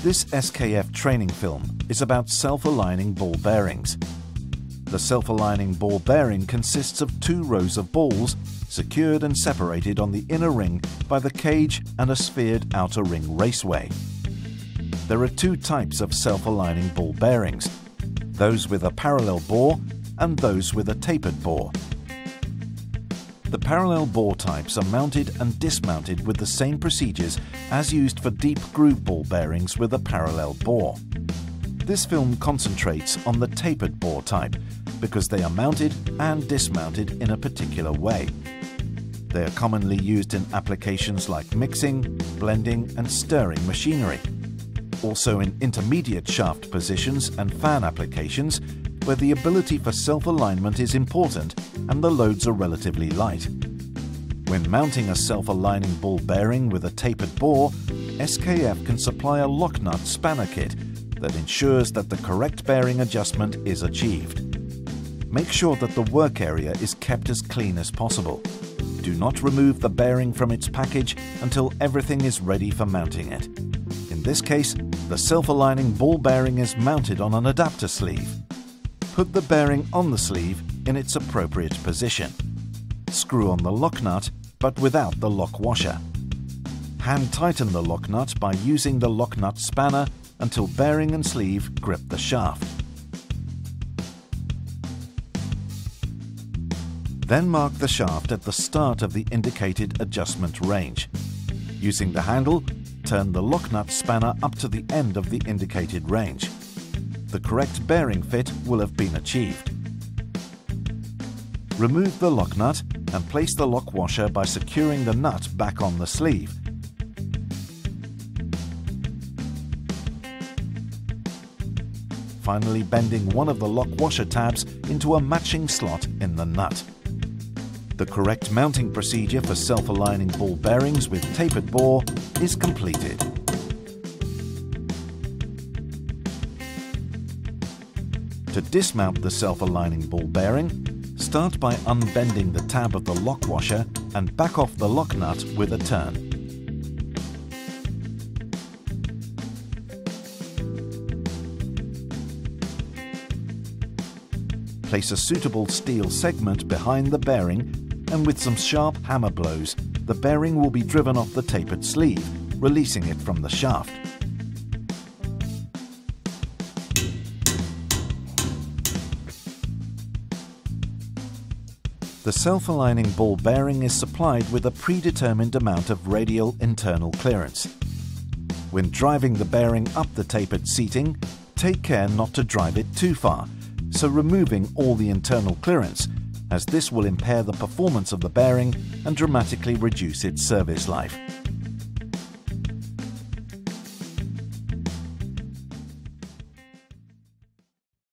This SKF training film is about self-aligning ball bearings. The self-aligning ball bearing consists of two rows of balls secured and separated on the inner ring by the cage and a sphered outer ring raceway. There are two types of self-aligning ball bearings, those with a parallel bore and those with a tapered bore. The parallel bore types are mounted and dismounted with the same procedures as used for deep groove ball bearings with a parallel bore. This film concentrates on the tapered bore type because they are mounted and dismounted in a particular way. They are commonly used in applications like mixing, blending and stirring machinery. Also in intermediate shaft positions and fan applications where the ability for self-alignment is important and the loads are relatively light. When mounting a self-aligning ball bearing with a tapered bore, SKF can supply a lock nut spanner kit that ensures that the correct bearing adjustment is achieved. Make sure that the work area is kept as clean as possible. Do not remove the bearing from its package until everything is ready for mounting it. In this case, the self-aligning ball bearing is mounted on an adapter sleeve put the bearing on the sleeve in its appropriate position. Screw on the lock nut, but without the lock washer. Hand tighten the lock nut by using the lock nut spanner until bearing and sleeve grip the shaft. Then mark the shaft at the start of the indicated adjustment range. Using the handle, turn the lock nut spanner up to the end of the indicated range the correct bearing fit will have been achieved. Remove the lock nut and place the lock washer by securing the nut back on the sleeve. Finally bending one of the lock washer tabs into a matching slot in the nut. The correct mounting procedure for self-aligning ball bearings with tapered bore is completed. To dismount the self-aligning ball bearing, start by unbending the tab of the lock washer and back off the lock nut with a turn. Place a suitable steel segment behind the bearing and with some sharp hammer blows, the bearing will be driven off the tapered sleeve, releasing it from the shaft. The self-aligning ball bearing is supplied with a predetermined amount of radial internal clearance. When driving the bearing up the tapered seating, take care not to drive it too far, so removing all the internal clearance, as this will impair the performance of the bearing and dramatically reduce its service life.